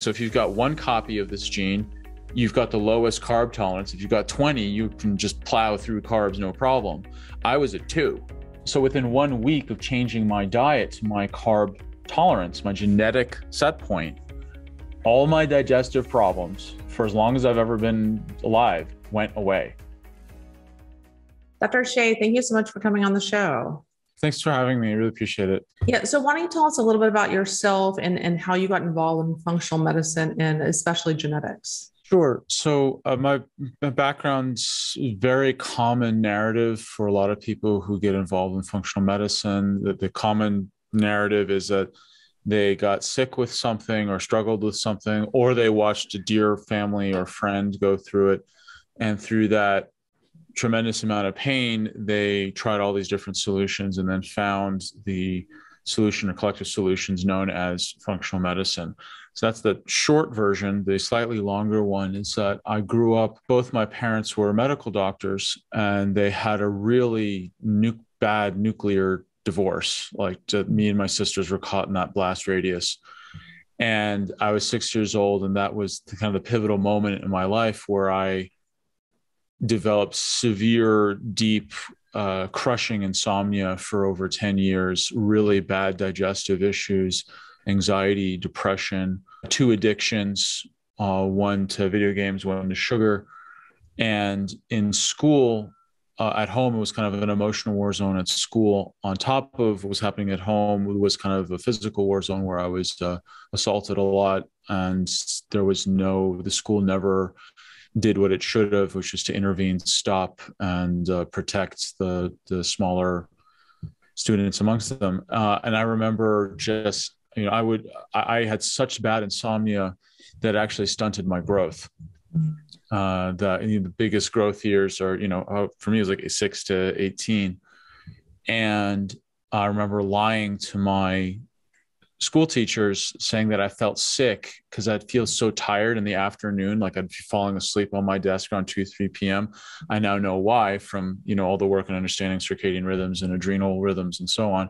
So if you've got one copy of this gene, you've got the lowest carb tolerance. If you've got 20, you can just plow through carbs no problem. I was at two. So within one week of changing my diet to my carb tolerance, my genetic set point, all my digestive problems for as long as I've ever been alive went away. Dr. Shay, thank you so much for coming on the show. Thanks for having me. I really appreciate it. Yeah. So, why don't you tell us a little bit about yourself and, and how you got involved in functional medicine and especially genetics? Sure. So, uh, my, my background's very common narrative for a lot of people who get involved in functional medicine. The, the common narrative is that they got sick with something or struggled with something, or they watched a dear family or friend go through it. And through that tremendous amount of pain, they tried all these different solutions and then found the solution or collective solutions known as functional medicine. So that's the short version. The slightly longer one is that I grew up, both my parents were medical doctors, and they had a really nu- bad nuclear divorce. Like to, me and my sisters were caught in that blast radius. And I was six years old, and that was the kind of the pivotal moment in my life where I developed severe, deep, uh, crushing insomnia for over 10 years, really bad digestive issues, anxiety, depression, two addictions uh, one to video games, one to sugar. And in school, uh, at home, it was kind of an emotional war zone. At school, on top of what was happening at home, it was kind of a physical war zone where I was uh, assaulted a lot, and there was no. The school never did what it should have, which is to intervene, stop, and uh, protect the the smaller students amongst them. Uh, and I remember just you know I would I, I had such bad insomnia that actually stunted my growth. Uh, the you know, the biggest growth years are you know uh, for me it was like six to eighteen, and I remember lying to my school teachers saying that I felt sick because I'd feel so tired in the afternoon, like I'd be falling asleep on my desk around 2, 3 p.m. I now know why from, you know, all the work and understanding circadian rhythms and adrenal rhythms and so on.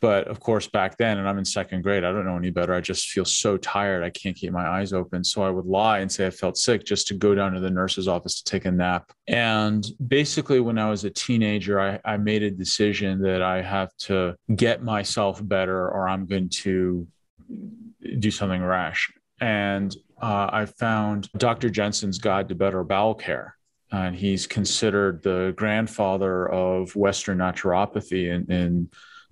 But of course, back then, and I'm in second grade, I don't know any better. I just feel so tired. I can't keep my eyes open. So I would lie and say I felt sick just to go down to the nurse's office to take a nap. And basically, when I was a teenager, I, I made a decision that I have to get myself better or I'm going to do something rash. And uh, I found Dr. Jensen's Guide to Better Bowel Care and he's considered the grandfather of Western naturopathy in, in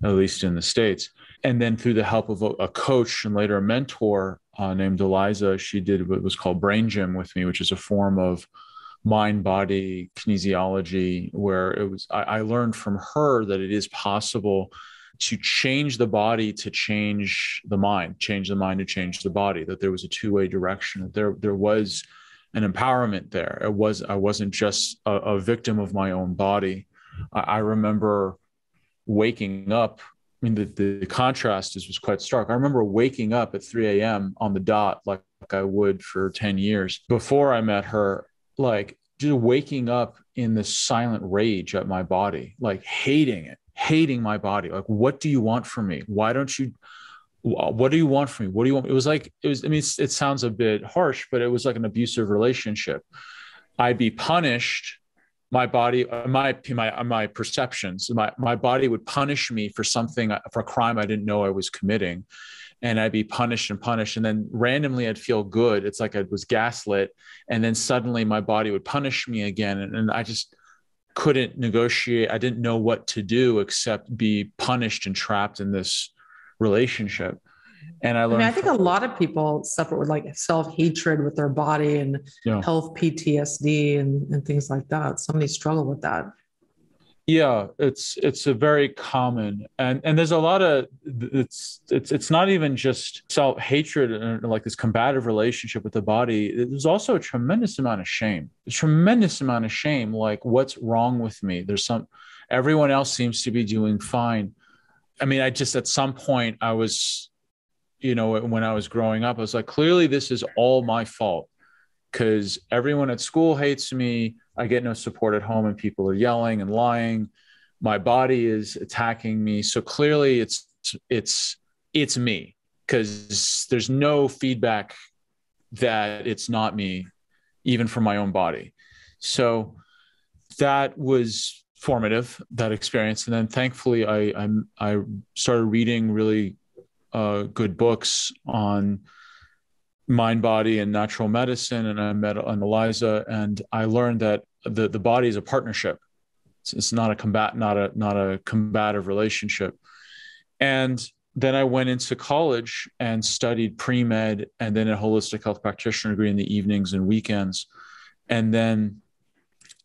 at least in the States. And then through the help of a, a coach and later a mentor uh, named Eliza, she did what was called Brain Gym with me, which is a form of mind body kinesiology where it was I, I learned from her that it is possible to change the body to change the mind change the mind to change the body that there was a two-way direction that there there was an empowerment there it was i wasn't just a, a victim of my own body I, I remember waking up I mean, the, the contrast is was quite stark. I remember waking up at 3 a.m. on the dot, like, like I would for 10 years before I met her, like just waking up in this silent rage at my body, like hating it, hating my body. Like, what do you want from me? Why don't you? What do you want from me? What do you want? It was like, it was, I mean, it sounds a bit harsh, but it was like an abusive relationship. I'd be punished my body uh, my my uh, my perceptions my my body would punish me for something uh, for a crime i didn't know i was committing. And i'd be punished and punished. And then randomly i'd feel good. It's like i was gaslit. And then suddenly my body would punish me again. And, and i just couldn't negotiate. I didn't know what to do except be punished and trapped in this relationship and I learned. I, mean, I think a lot of people suffer with like self hatred with their body and yeah. health PTSD and, and things like that. So many struggle with that. Yeah, it's it's a very common and and there's a lot of it's it's it's not even just self hatred and uh, like this combative relationship with the body. There's also a tremendous amount of shame. A tremendous amount of shame. Like what's wrong with me? There's some everyone else seems to be doing fine. I mean, I just at some point I was you know, when I was growing up, I was like, clearly this is all my fault because everyone at school hates me. I get no support at home and people are yelling and lying. My body is attacking me. So clearly it's, it's, it's me because there's no feedback that it's not me, even for my own body. So that was formative that experience and then thankfully i i, I started reading really uh, good books on mind body and natural medicine and i met on eliza and i learned that the, the body is a partnership. It's, it's not a combat not a not a combative relationship. And then i went into college and studied pre-med and then a holistic health practitioner degree in the evenings and weekends. And then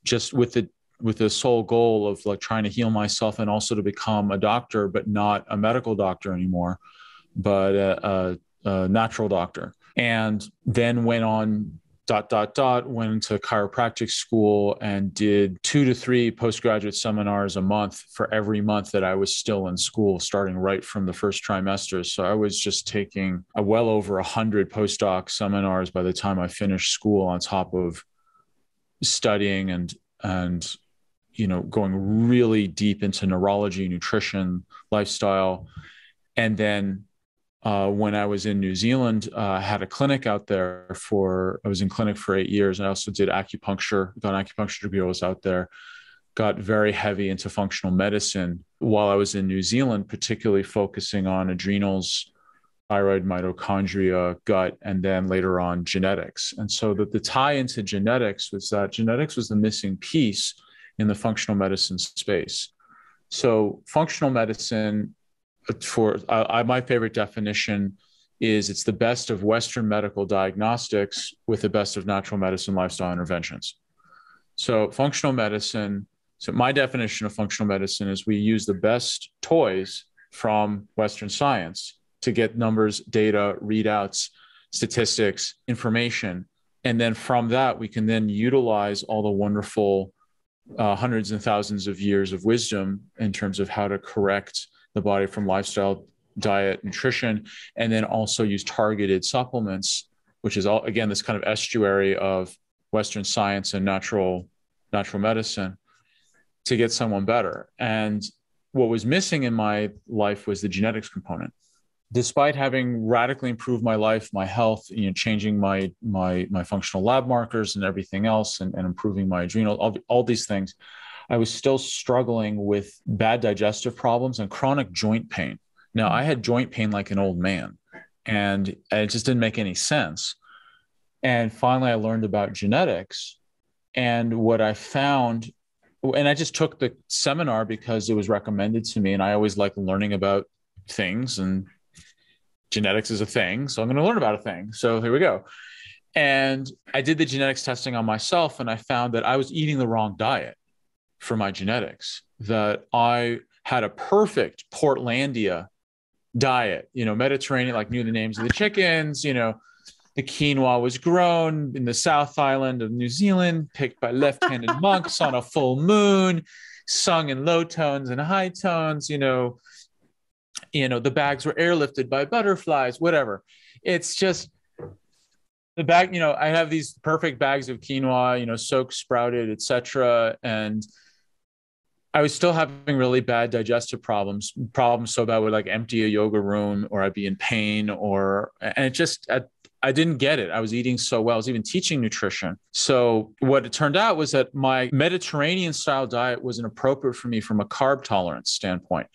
just with the with the sole goal of like trying to heal myself and also to become a doctor, but not a medical doctor anymore, but a, a, a natural doctor. And then went on dot dot dot went into chiropractic school and did two to three postgraduate seminars a month for every month that I was still in school, starting right from the first trimester. So I was just taking a well over a hundred postdoc seminars by the time I finished school, on top of studying and and you know, going really deep into neurology, nutrition, lifestyle. And then uh, when I was in New Zealand, uh, had a clinic out there for, I was in clinic for eight years. And I also did acupuncture, got an acupuncture degree. I was out there, got very heavy into functional medicine while I was in New Zealand, particularly focusing on adrenals, thyroid, mitochondria, gut, and then later on genetics. And so that the tie into genetics was that genetics was the missing piece in the functional medicine space. So, functional medicine, for I, my favorite definition is it's the best of Western medical diagnostics with the best of natural medicine lifestyle interventions. So, functional medicine. So, my definition of functional medicine is we use the best toys from Western science to get numbers, data, readouts, statistics, information. And then from that, we can then utilize all the wonderful uh, hundreds and thousands of years of wisdom in terms of how to correct the body from lifestyle, diet, nutrition, and then also use targeted supplements, which is all again this kind of estuary of Western science and natural natural medicine to get someone better. And what was missing in my life was the genetics component despite having radically improved my life, my health, you know, changing my my my functional lab markers and everything else, and, and improving my adrenal, all, all these things, I was still struggling with bad digestive problems and chronic joint pain. Now I had joint pain like an old man, and it just didn't make any sense. And finally, I learned about genetics, and what I found. And I just took the seminar because it was recommended to me, and I always like learning about things and genetics is a thing. So I'm going to learn about a thing. So here we go. And I did the genetics testing on myself and I found that I was eating the wrong diet for my genetics, that I had a perfect Portlandia diet, you know, Mediterranean, like knew the names of the chickens, you know, the quinoa was grown in the South Island of New Zealand, picked by left handed monks on a full moon, sung in low tones and high tones, you know, you know the bags were airlifted by butterflies whatever. It's just the bag you know i have these perfect bags of quinoa you know soaked sprouted etc and i was still having really bad digestive problems problems so bad would like empty a yoga room or i'd be in pain or and it just I, I didn't get it. I was eating so well. I was even teaching nutrition. So, what it turned out was that my Mediterranean style diet wasn't appropriate for me from a carb tolerance standpoint.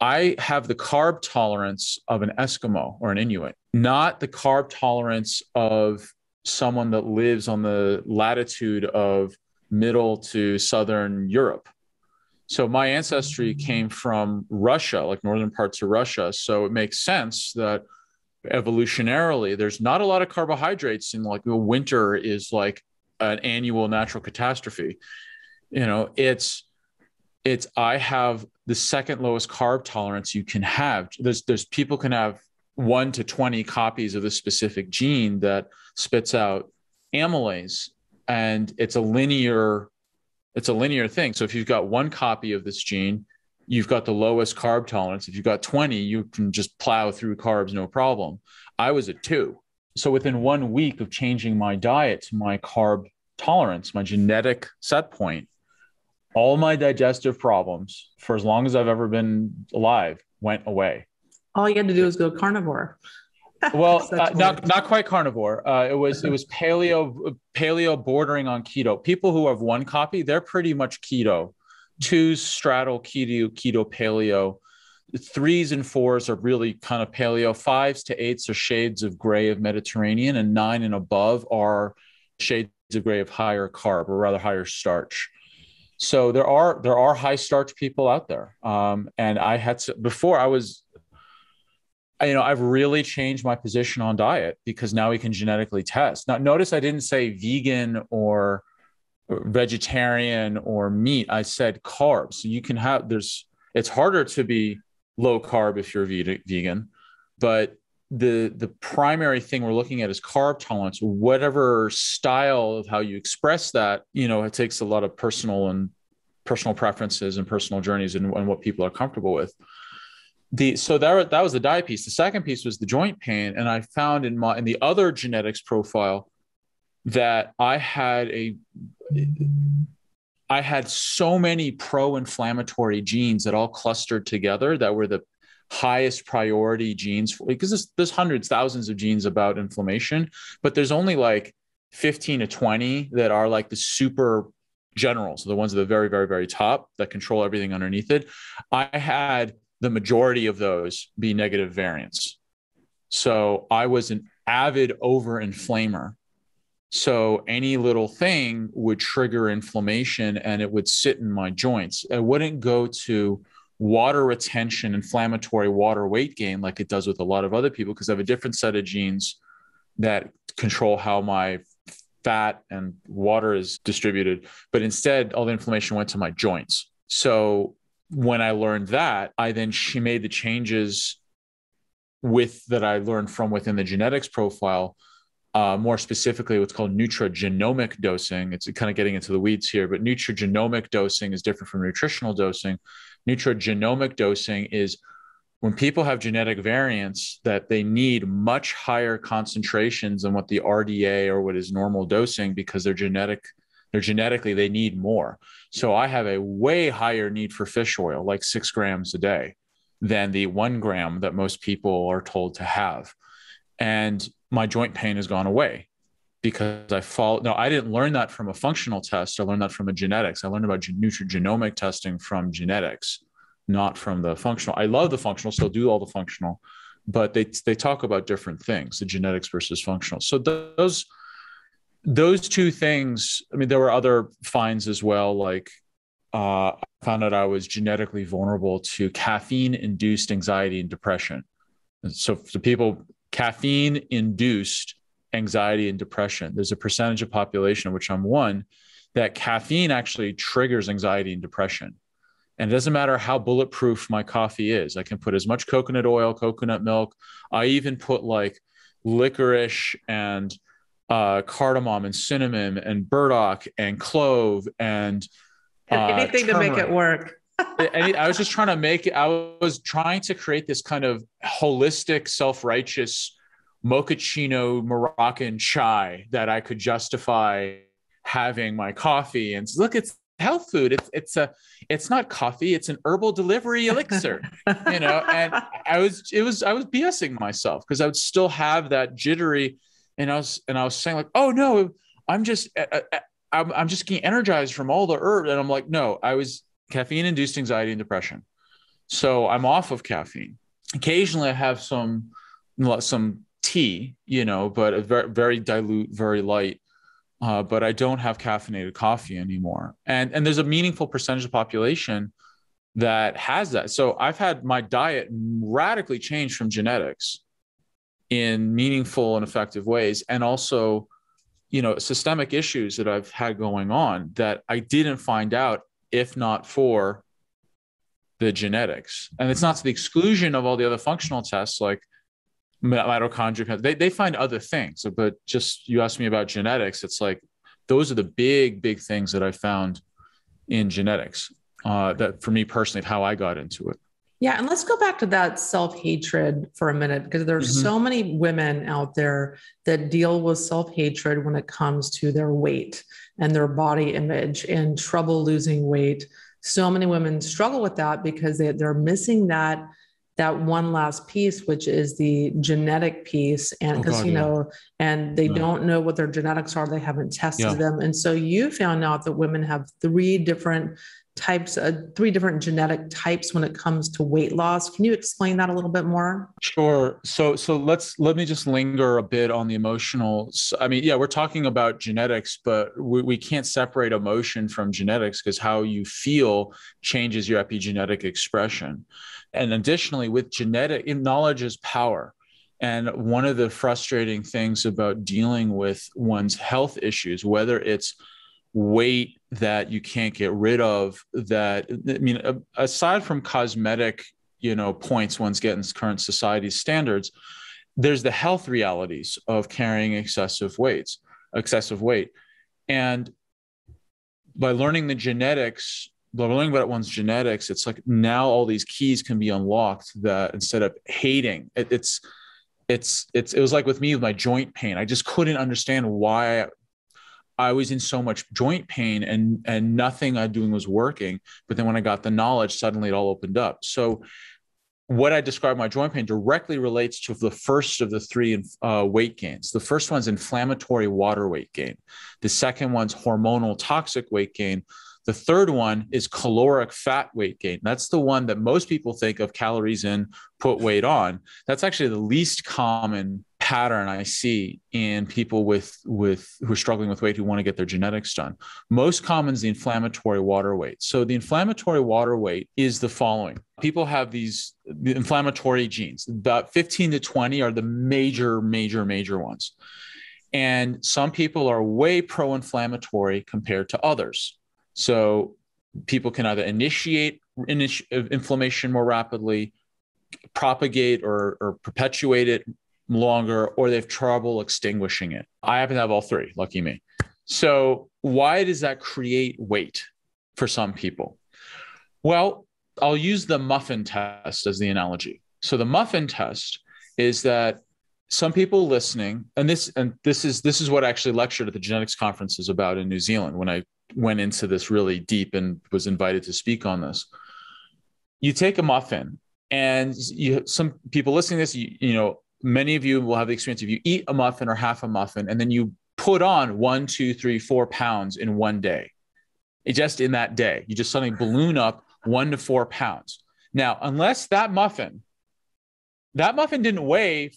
I have the carb tolerance of an Eskimo or an Inuit, not the carb tolerance of someone that lives on the latitude of middle to southern Europe. So my ancestry came from Russia, like northern parts of Russia. So it makes sense that evolutionarily there's not a lot of carbohydrates in like the winter is like an annual natural catastrophe. You know, it's it's I have the second lowest carb tolerance you can have. There's there's people can have one to 20 copies of the specific gene that spits out amylase and it's a linear it's a linear thing so if you've got one copy of this gene you've got the lowest carb tolerance if you've got 20 you can just plow through carbs no problem i was at 2 so within one week of changing my diet to my carb tolerance my genetic set point all my digestive problems for as long as I've ever been alive went away. All you had to do was go carnivore. well, uh, not not quite carnivore. Uh, it was it was paleo paleo bordering on keto. People who have one copy, they're pretty much keto. Twos straddle keto, keto paleo. Threes and fours are really kind of paleo. Fives to eights are shades of gray of Mediterranean, and nine and above are shades of gray of higher carb or rather higher starch. So there are there are high starch people out there, um, and I had to, before I was you know, I've really changed my position on diet because now we can genetically test. Now, notice I didn't say vegan or vegetarian or meat. I said carbs. So you can have, there's, it's harder to be low carb if you're vegan, but the the primary thing we're looking at is carb tolerance whatever style of how you express that you know it takes a lot of personal and personal preferences and personal journeys and, and what people are comfortable with the so that that was the diet piece. The second piece was the joint pain, and I found in my in the other genetics profile that I had a I had so many pro-inflammatory genes that all clustered together that were the highest priority genes for, because there's, there's hundreds thousands of genes about inflammation but there's only like 15 to 20 that are like the super general so the ones at the very very very top that control everything underneath it i had the majority of those be negative variants. So I was an avid over inflamer. So any little thing would trigger inflammation and it would sit in my joints. It wouldn't go to water retention, inflammatory water weight gain like it does with a lot of other people because I have a different set of genes that control how my fat and water is distributed. But instead, all the inflammation went to my joints. So when I learned that, I then she made the changes with that I learned from within the genetics profile. Uh, more specifically, what's called nutrigenomic dosing. It's kind of getting into the weeds here, but nutrigenomic dosing is different from nutritional dosing. Nutrigenomic dosing is when people have genetic variants that they need much higher concentrations than what the RDA or what is normal dosing because their genetic they're genetically they need more. So i have a way higher need for fish oil like six grams a day than the one gram that most people are told to have. And my joint pain has gone away because i fall no i didn't learn that from a functional test. I learned that from a genetics. I learned about nutrigenomic testing from genetics not from the functional. I love the functional still do all the functional but they they talk about different things the genetics versus functional. So those those two things i mean there were other finds as well like uh, i found out i was genetically vulnerable to caffeine induced anxiety and depression. And so for people caffeine induced anxiety and depression there's a percentage of population which i'm one that caffeine actually triggers anxiety and depression. And it doesn't matter how bulletproof my coffee is. I can put as much coconut oil coconut milk. I even put like licorice and uh, cardamom and cinnamon and burdock and clove and uh, anything to make it work. I was just trying to make it, I was trying to create this kind of holistic, self righteous mochaccino Moroccan chai that I could justify having my coffee and look, it's health food. It's it's a it's not coffee. It's an herbal delivery elixir, you know. And I was it was I was BSing myself because I would still have that jittery and I was and I was saying like, oh no, I'm just uh, uh, uh, I'm, I'm just getting energized from all the herb, and I'm like, no, I was caffeine induced anxiety and depression, so I'm off of caffeine. Occasionally, I have some some tea, you know, but very very dilute, very light. Uh, but I don't have caffeinated coffee anymore, and and there's a meaningful percentage of population that has that. So I've had my diet radically change from genetics in meaningful and effective ways. And also you know systemic issues that i've had going on that i didn't find out if not for the genetics. And it's not to the exclusion of all the other functional tests like mitochondria they, they find other things. But just you asked me about genetics it's like those are the big big things that i found in genetics uh, that for me personally how i got into it yeah, and let's go back to that self hatred for a minute because there's mm-hmm. so many women out there that deal with self hatred when it comes to their weight and their body image and trouble losing weight. So many women struggle with that because they, they're missing that that one last piece, which is the genetic piece. And because, oh, you yeah. know, and they don't know what their genetics are, they haven't tested yeah. them. And so you found out that women have three different types uh, three different genetic types when it comes to weight loss. Can you explain that a little bit more? Sure. So so let's let me just linger a bit on the emotional i mean yeah we're talking about genetics but we, we can't separate emotion from genetics because how you feel changes your epigenetic expression. And additionally with genetic knowledge is power. And one of the frustrating things about dealing with one's health issues whether it's weight that you can't get rid of that i mean aside from cosmetic you know points one's getting current society's standards there's the health realities of carrying excessive weights excessive weight. And by learning the genetics by learning about one's genetics it's like now all these keys can be unlocked that instead of hating it, it's it's it's it was like with me with my joint pain. I just couldn't understand why I was in so much joint pain and and nothing I doing was working. But then when I got the knowledge, suddenly it all opened up. So what I describe my joint pain directly relates to the first of the three uh, weight gains. The first one's inflammatory water weight gain. The second one's hormonal toxic weight gain. The third one is caloric fat weight gain. That's the one that most people think of calories in, put weight on. That's actually the least common pattern I see in people with with who are struggling with weight who want to get their genetics done. Most common is the inflammatory water weight. So the inflammatory water weight is the following. People have these the inflammatory genes. About 15 to 20 are the major major major ones. And some people are way pro-inflammatory compared to others. So people can either initiate initi- inflammation more rapidly, propagate or, or perpetuate it longer or they have trouble extinguishing it. I happen to have all three, lucky me. So, why does that create weight for some people? Well, I'll use the muffin test as the analogy. So, the muffin test is that some people listening, and this and this is this is what I actually lectured at the genetics conferences about in New Zealand when I went into this really deep and was invited to speak on this. You take a muffin, and you some people listening to this, you, you know, many of you will have the experience if you eat a muffin or half a muffin and then you put on one, two, three, four pounds in one day. It just in that day, you just suddenly balloon up one to four pounds. Now, unless that muffin, that muffin didn't weigh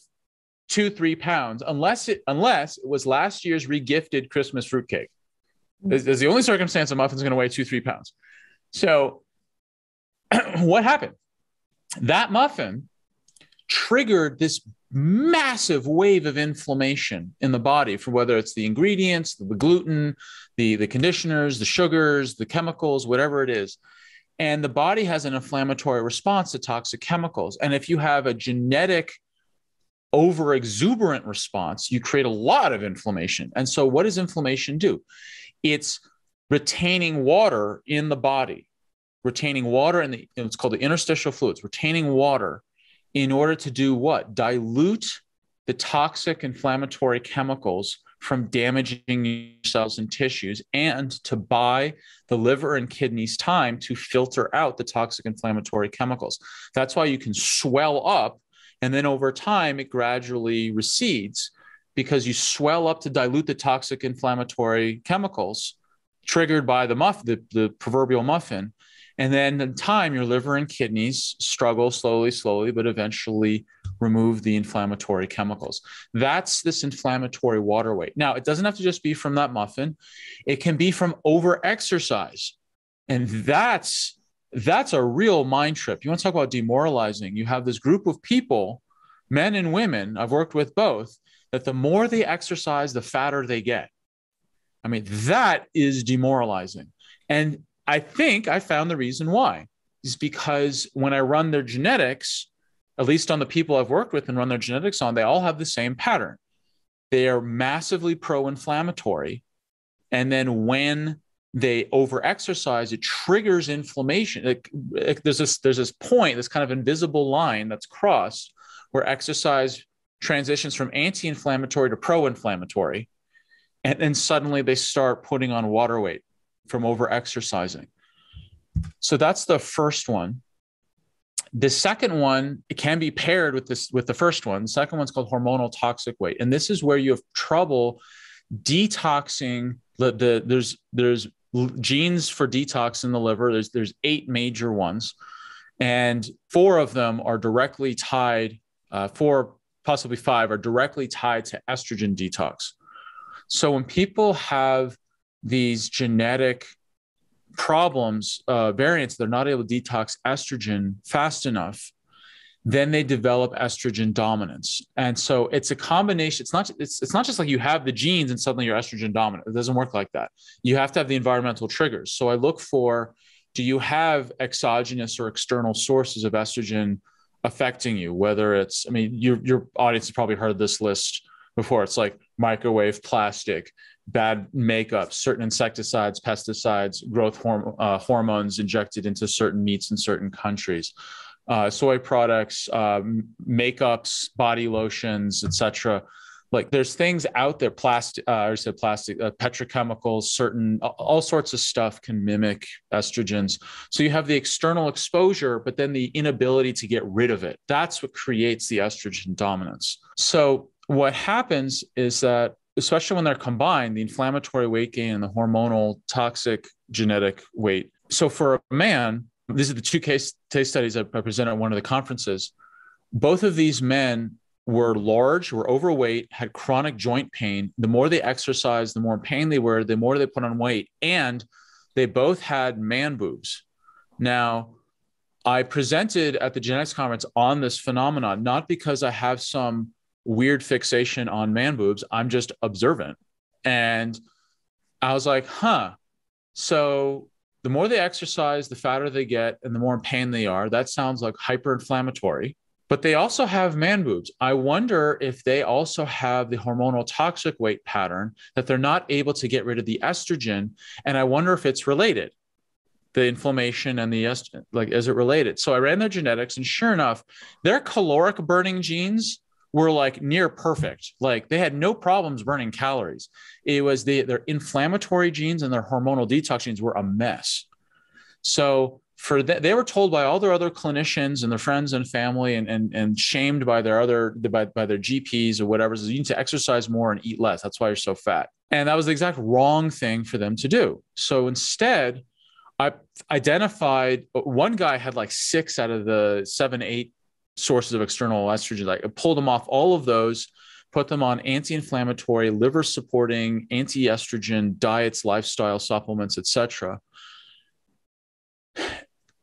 two, three pounds, unless it unless it was last year's regifted Christmas fruitcake. Mm-hmm. Is the only circumstance a muffin's going to weigh two, three pounds. So, what happened? That muffin triggered this massive wave of inflammation in the body for whether it's the ingredients, the gluten, the, the conditioners, the sugars, the chemicals, whatever it is. And the body has an inflammatory response to toxic chemicals. And if you have a genetic over exuberant response, you create a lot of inflammation. And so, what does inflammation do? It's retaining water in the body, retaining water in the, it's called the interstitial fluids, retaining water in order to do what? Dilute the toxic inflammatory chemicals from damaging your cells and tissues and to buy the liver and kidneys time to filter out the toxic inflammatory chemicals. That's why you can swell up and then over time it gradually recedes because you swell up to dilute the toxic inflammatory chemicals triggered by the muff the, the proverbial muffin and then in time, your liver and kidneys struggle slowly, slowly, but eventually remove the inflammatory chemicals. That's this inflammatory water weight. Now, it doesn't have to just be from that muffin, it can be from over exercise. And that's that's a real mind trip. You want to talk about demoralizing? You have this group of people, men and women, I've worked with both, that the more they exercise, the fatter they get. I mean, that is demoralizing. And I think I found the reason why is because when I run their genetics, at least on the people I've worked with and run their genetics on, they all have the same pattern. They are massively pro inflammatory. And then when they overexercise, it triggers inflammation. There's this there's this point, this kind of invisible line that's crossed where exercise transitions from anti-inflammatory to pro-inflammatory, and then suddenly they start putting on water weight from over exercising. So that's the first one. the second one it can be paired with this with the first one. The second one's called hormonal toxic weight, and this is where you have trouble detoxing the, the there's there's genes for detox in the liver. There's there's eight major ones, and four of them are directly tied. Uh, four, possibly five, are directly tied to estrogen detox. So when people have these genetic problems, uh, variants, they're not able to detox estrogen fast enough, then they develop estrogen dominance. And so it's a combination. It's not, it's, it's not just like you have the genes and suddenly you're estrogen dominant. It doesn't work like that. You have to have the environmental triggers. So I look for do you have exogenous or external sources of estrogen affecting you? Whether it's, I mean, your, your audience has probably heard this list before. It's like microwave plastic, bad makeup, certain insecticides, pesticides, growth horm- uh, hormones injected into certain meats in certain countries, uh, soy products, um, makeups, body lotions, etc. Like there's things out there, plastic, uh, I said plastic, uh, petrochemicals, certain, all sorts of stuff can mimic estrogens. So you have the external exposure, but then the inability to get rid of it. That's what creates the estrogen dominance. So what happens is that especially when they're combined, the inflammatory weight gain and the hormonal toxic genetic weight. So for a man, these are the two case, case studies I presented at one of the conferences. Both of these men were large, were overweight, had chronic joint pain. The more they exercised, the more pain they were, the more they put on weight. And they both had man boobs. Now, I presented at the genetics conference on this phenomenon, not because I have some weird fixation on man boobs. I'm just observant. And I was like, huh. So the more they exercise, the fatter they get and the more in pain they are. That sounds like hyperinflammatory. But they also have man boobs. I wonder if they also have the hormonal toxic weight pattern that they're not able to get rid of the estrogen. And I wonder if it's related the inflammation and the estrogen, like is it related so i ran their genetics and sure enough their caloric burning genes were like near perfect. Like they had no problems burning calories. It was the, their inflammatory genes and their hormonal detox genes were a mess. So for that, they were told by all their other clinicians and their friends and family and, and, and shamed by their other, by, by their GPs or whatever, is you need to exercise more and eat less. That's why you're so fat. And that was the exact wrong thing for them to do. So instead, I identified one guy had like six out of the seven, eight sources of external estrogen. Like I pulled them off all of those, put them on anti-inflammatory, liver-supporting, anti-estrogen diets, lifestyle supplements, etc.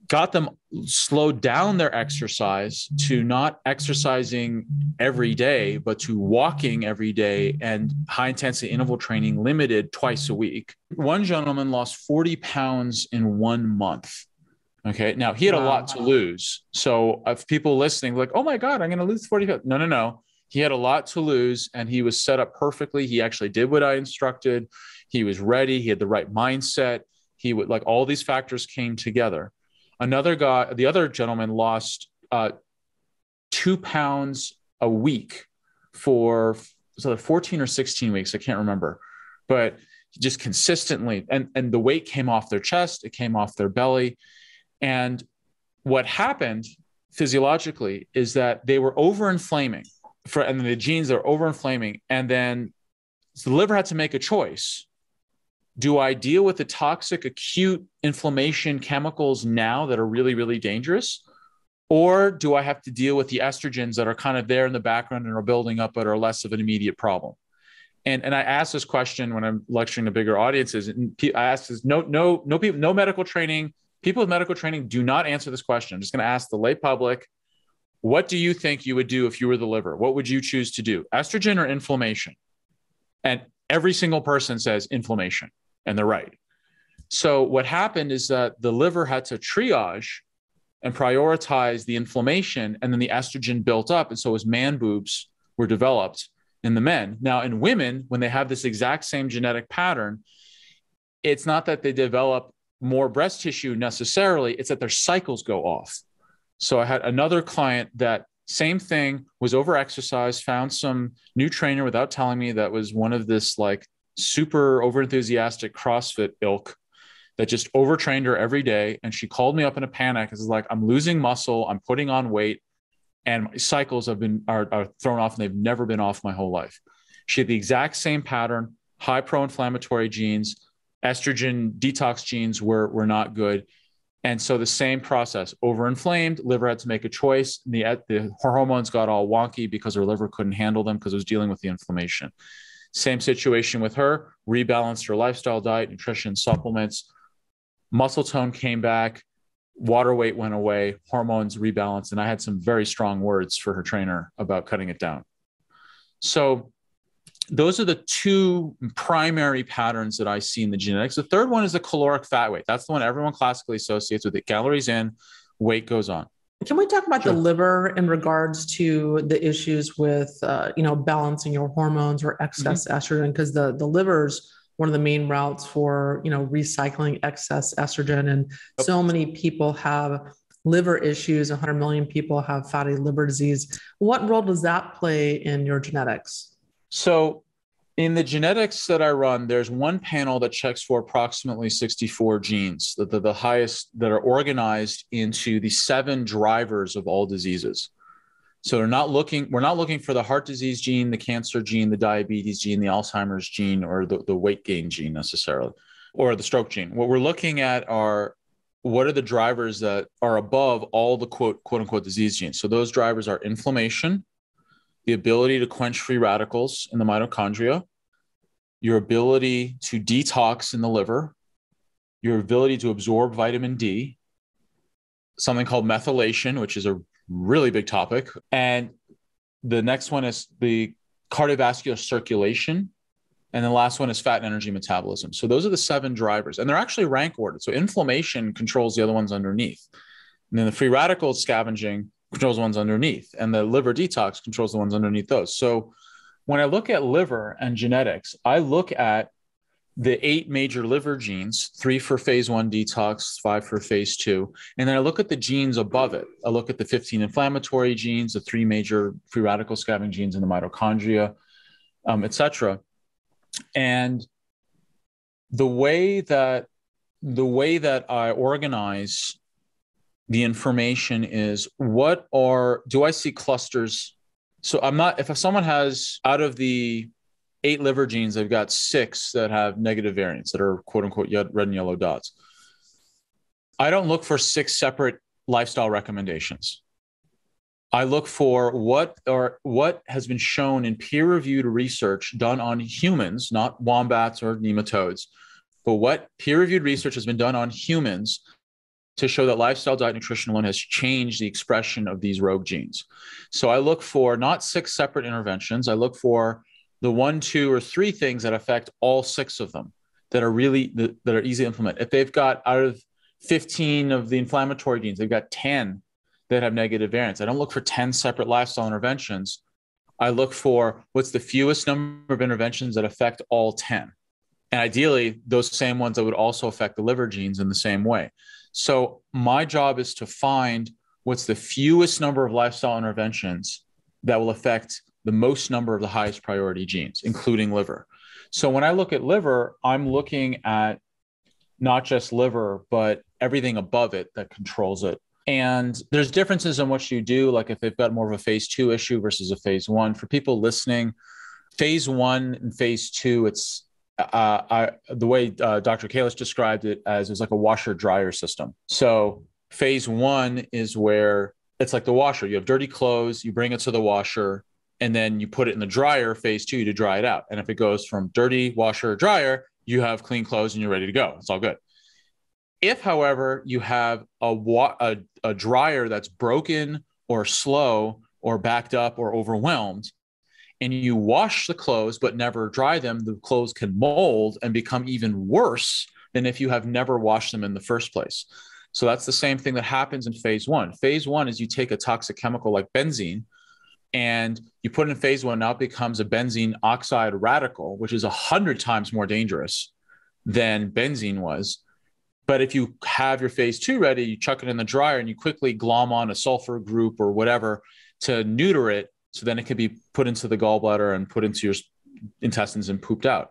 Got them slowed down their exercise to not exercising every day, but to walking every day and high intensity interval training limited twice a week. One gentleman lost 40 pounds in one month Okay. Now he had wow. a lot to lose. So if people listening, like, oh my God, I'm going to lose 40 pounds. No, no, no. He had a lot to lose and he was set up perfectly. He actually did what I instructed. He was ready. He had the right mindset. He would like all these factors came together. Another guy, the other gentleman lost uh, two pounds a week for so 14 or 16 weeks. I can't remember, but just consistently. And, and the weight came off their chest, it came off their belly and what happened physiologically is that they were overinflaming for, and the genes are overinflaming. And then the liver had to make a choice. Do I deal with the toxic acute inflammation chemicals now that are really, really dangerous? Or do I have to deal with the estrogens that are kind of there in the background and are building up but are less of an immediate problem? And, and I ask this question when I'm lecturing to bigger audiences. And I ask this no, no, no people, no medical training, people with medical training do not answer this question. I'm just going to ask the lay public what do you think you would do if you were the liver? What would you choose to do, estrogen or inflammation? And every single person says inflammation, and they're right. So, what happened is that the liver had to triage and prioritize the inflammation, and then the estrogen built up. And so, as man boobs were developed in the men. Now, in women, when they have this exact same genetic pattern, it's not that they develop more breast tissue necessarily, it's that their cycles go off. So I had another client that same thing was over exercise, found some new trainer without telling me that was one of this like super over enthusiastic CrossFit ilk. that just overtrained her every day. And she called me up in a panic. It's like, I'm losing muscle, I'm putting on weight, and my cycles have been are, are thrown off and they've never been off my whole life. She had the exact same pattern, high pro-inflammatory genes, estrogen detox genes were, were not good. And so the same process, overinflamed, liver had to make a choice. The, the hormones got all wonky because her liver couldn't handle them because it was dealing with the inflammation. Same situation with her, rebalanced her lifestyle, diet, nutrition, supplements. Muscle tone came back, water weight went away, hormones rebalanced. And I had some very strong words for her trainer about cutting it down. So those are the two primary patterns that I see in the genetics. The third one is the caloric fat weight. That's the one everyone classically associates with it. Calories in, weight goes on. Can we talk about sure. the liver in regards to the issues with, uh, you know, balancing your hormones or excess mm-hmm. estrogen? Because the the liver's one of the main routes for, you know, recycling excess estrogen, and yep. so many people have liver issues. 100 million people have fatty liver disease. What role does that play in your genetics? So in the genetics that I run, there's one panel that checks for approximately 64 genes, that the, the highest that are organized into the seven drivers of all diseases. So they're not looking, we're not looking for the heart disease gene, the cancer gene, the diabetes gene, the Alzheimer's gene, or the, the weight gain gene necessarily, or the stroke gene. What we're looking at are what are the drivers that are above all the quote, quote unquote disease genes. So those drivers are inflammation, the ability to quench free radicals in the mitochondria, your ability to detox in the liver, your ability to absorb vitamin D, something called methylation, which is a really big topic. And the next one is the cardiovascular circulation. And the last one is fat and energy metabolism. So those are the seven drivers, and they're actually rank ordered. So inflammation controls the other ones underneath. And then the free radical scavenging controls the ones underneath, and the liver detox controls the ones underneath those. So when I look at liver and genetics, I look at the eight major liver genes three for phase one detox, five for phase two. And then I look at the genes above it. I look at the 15 inflammatory genes, the three major free radical scavenging genes in the mitochondria, um, et cetera. And the way that the way that I organize the information is what are do I see clusters? So I'm not if someone has out of the eight liver genes, they've got six that have negative variants that are quote unquote red and yellow dots. I don't look for six separate lifestyle recommendations. I look for what are what has been shown in peer-reviewed research done on humans, not wombats or nematodes, but what peer-reviewed research has been done on humans to show that lifestyle diet nutrition alone has changed the expression of these rogue genes. So I look for not six separate interventions. I look for the one, two, or three things that affect all six of them that are really that are easy to implement. If they've got out of 15 of the inflammatory genes, they've got 10 that have negative variants. I don't look for 10 separate lifestyle interventions. I look for what's the fewest number of interventions that affect all 10. And ideally, those same ones that would also affect the liver genes in the same way. So my job is to find what's the fewest number of lifestyle interventions that will affect the most number of the highest priority genes, including liver. So when I look at liver, I'm looking at not just liver, but everything above it that controls it. And there's differences in what you do, like if they've got more of a phase two issue versus a phase one. For people listening, phase one and phase two, it's I, the way uh, Dr. Kalish described it as is like a washer dryer system. So phase one is where it's like the washer. You have dirty clothes, you bring it to the washer, and then you put it in the dryer. Phase two to dry it out. And if it goes from dirty washer dryer, you have clean clothes and you're ready to go. It's all good. If, however, you have a, wa- a, a dryer that's broken or slow or backed up or overwhelmed, and you wash the clothes but never dry them, the clothes can mold and become even worse than if you have never washed them in the first place. So that's the same thing that happens in phase one. Phase one is you take a toxic chemical like benzene and you put it in phase one, now it becomes a benzene oxide radical, which is a hundred times more dangerous than benzene was. But if you have your phase two ready, you chuck it in the dryer and you quickly glom on a sulfur group or whatever to neuter it so then it can be put into the gallbladder and put into your intestines and pooped out.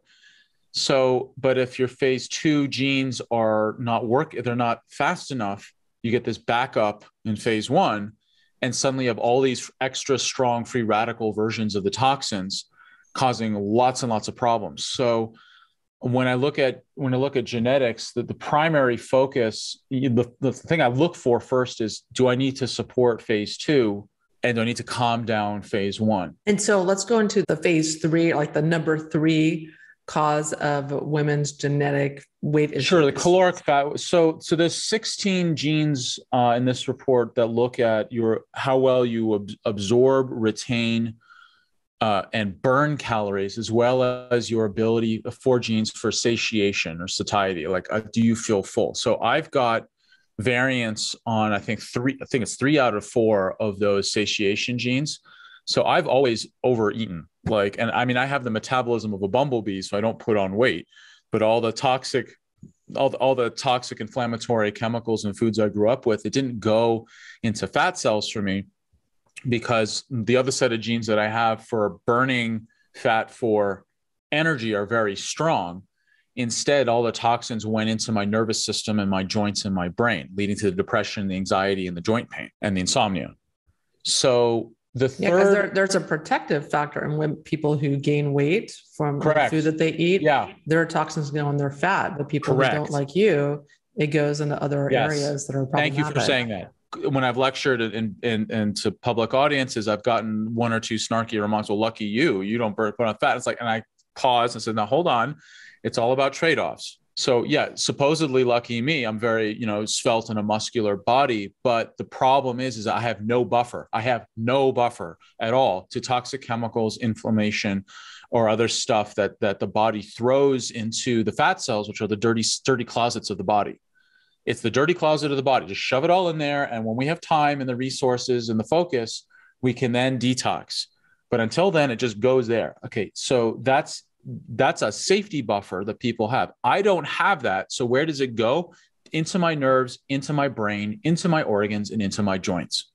So, but if your phase two genes are not work, they're not fast enough, you get this backup in phase one, and suddenly you have all these extra strong free radical versions of the toxins causing lots and lots of problems. So when I look at when I look at genetics, that the primary focus, the, the thing I look for first is do I need to support phase two and I need to calm down phase one? And so let's go into the phase three, like the number three cause of women's genetic weight issues? Sure, the caloric fat. So, so there's 16 genes uh, in this report that look at your how well you ab- absorb, retain, uh, and burn calories, as well as your ability, uh, four genes for satiation or satiety. Like, uh, do you feel full? So, I've got variants on I think three. I think it's three out of four of those satiation genes. So I've always overeaten. Like, and I mean, I have the metabolism of a bumblebee, so I don't put on weight. But all the toxic, all the, all the toxic inflammatory chemicals and foods I grew up with, it didn't go into fat cells for me because the other set of genes that I have for burning fat for energy are very strong. Instead, all the toxins went into my nervous system and my joints and my brain, leading to the depression, the anxiety, and the joint pain and the insomnia. So the third, yeah, there, there's a protective factor in when people who gain weight from the food that they eat. Yeah, their toxins go in their fat. But people correct. who don't like you, it goes into other yes. areas that are Thank you for saying that. When I've lectured in, in, in to public audiences, I've gotten one or two snarky remarks. Well, lucky you, you don't burn put on fat. It's like, and I pause and said, now hold on, it's all about trade offs so yeah supposedly lucky me i'm very you know svelte in a muscular body but the problem is is i have no buffer. I have no buffer at all to toxic chemicals inflammation or other stuff that that the body throws into the fat cells which are the dirty dirty closets of the body. It's the dirty closet of the body. Just shove it all in there and when we have time and the resources and the focus we can then detox. But until then it just goes there. Okay so that's that's a safety buffer that people have. I don't have that. So where does it go? Into my nerves, into my brain, into my organs, and into my joints.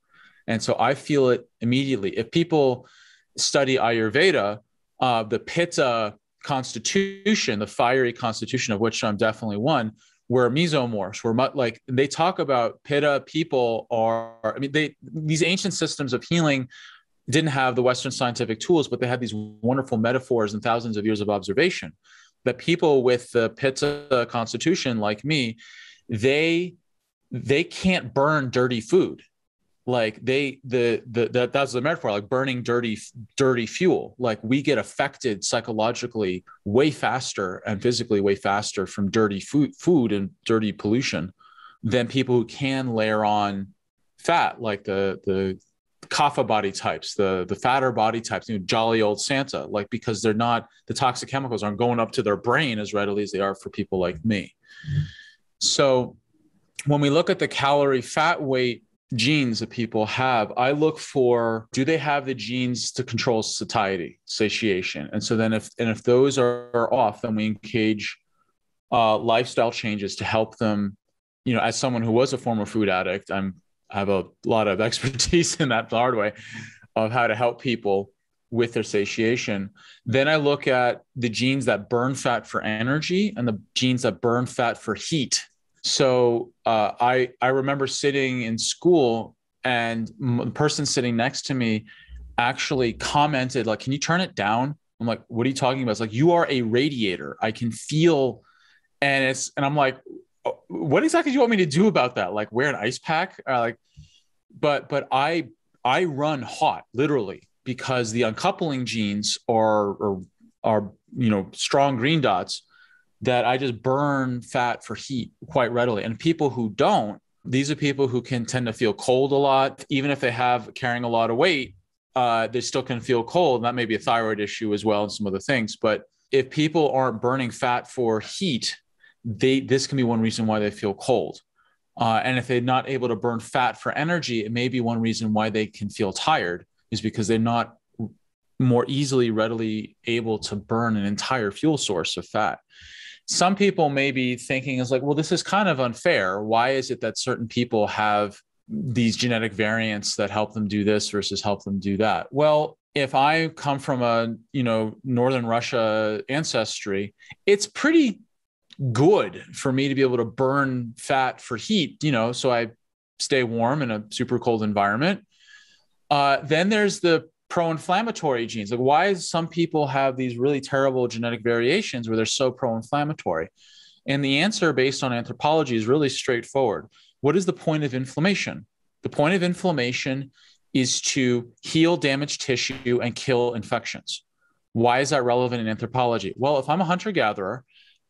And so I feel it immediately. If people study Ayurveda, uh, the Pitta constitution, the fiery constitution of which I'm definitely one, we're mesomorphs. We're like they talk about Pitta people are. I mean, they these ancient systems of healing didn't have the Western scientific tools, but they had these wonderful metaphors and thousands of years of observation. That people with the Pitta uh, constitution, like me, they they can't burn dirty food. Like they the the that, that's the metaphor, like burning dirty dirty fuel. Like we get affected psychologically way faster and physically way faster from dirty food food and dirty pollution than people who can layer on fat, like the the kapha body types, the the fatter body types, you know, jolly old Santa, like because they're not the toxic chemicals aren't going up to their brain as readily as they are for people like me. So when we look at the calorie fat weight genes that people have, I look for do they have the genes to control satiety, satiation? And so then if and if those are, are off, then we engage uh, lifestyle changes to help them. You know, as someone who was a former food addict, I'm I have a lot of expertise in that the hard way of how to help people with their satiation. Then I look at the genes that burn fat for energy and the genes that burn fat for heat. So uh, I I remember sitting in school and the person sitting next to me actually commented like, "Can you turn it down?" I'm like, "What are you talking about?" It's like you are a radiator. I can feel, and it's and I'm like, what exactly do you want me to do about that? Like wear an ice pack? Uh, like, but but I I run hot literally because the uncoupling genes are are, are you know strong green dots that I just burn fat for heat quite readily. And people who don't, these are people who can tend to feel cold a lot, even if they have carrying a lot of weight. Uh, they still can feel cold. And that may be a thyroid issue as well and some other things. But if people aren't burning fat for heat, they this can be one reason why they feel cold. Uh, and if they're not able to burn fat for energy, it may be one reason why they can feel tired, is because they're not more easily, readily able to burn an entire fuel source of fat. Some people may be thinking, is like, well, this is kind of unfair. Why is it that certain people have these genetic variants that help them do this versus help them do that? Well, if I come from a you know northern Russia ancestry, it's pretty good for me to be able to burn fat for heat. You know, so I stay warm in a super cold environment. Uh, then there's the pro-inflammatory genes. Like, why some people have these really terrible genetic variations where they're so pro-inflammatory? And the answer, based on anthropology, is really straightforward. What is the point of inflammation? The point of inflammation is to heal damaged tissue and kill infections. Why is that relevant in anthropology? Well, if I'm a hunter gatherer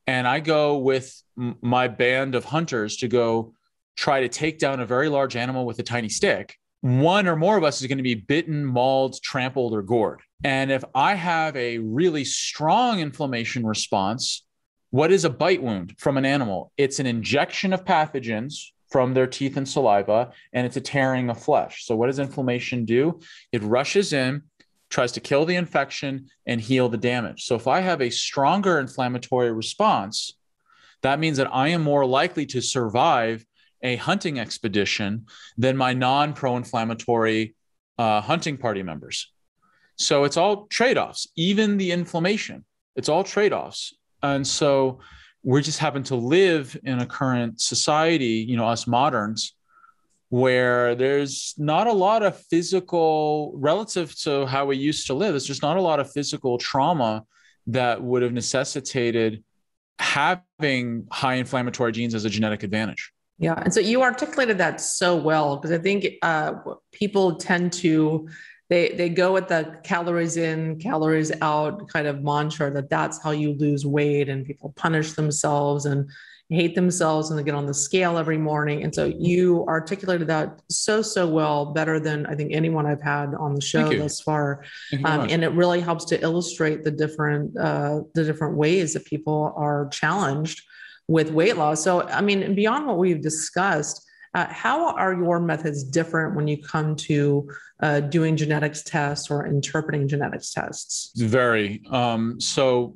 and I go with my band of hunters to go try to take down a very large animal with a tiny stick, one or more of us is going to be bitten, mauled, trampled, or gored. And if I have a really strong inflammation response, what is a bite wound from an animal? It's an injection of pathogens from their teeth and saliva, and it's a tearing of flesh. So, what does inflammation do? It rushes in, tries to kill the infection and heal the damage. So, if I have a stronger inflammatory response, that means that I am more likely to survive a hunting expedition than my non pro inflammatory uh, hunting party members. So, it's all trade offs, even the inflammation, it's all trade offs. And so, we just happen to live in a current society, you know, us moderns, where there's not a lot of physical, relative to how we used to live, there's just not a lot of physical trauma that would have necessitated having high inflammatory genes as a genetic advantage. Yeah. And so you articulated that so well because I think uh, people tend to they they go with the calories in calories out kind of mantra that that's how you lose weight and people punish themselves and hate themselves and they get on the scale every morning. And so you articulated that so so well better than i think anyone i've had on the show thus far. Um, and it really helps to illustrate the different uh, the different ways that people are challenged with weight loss. So i mean beyond what we've discussed uh, how are your methods different when you come to uh, doing genetics tests or interpreting genetics tests? Very. Um, so,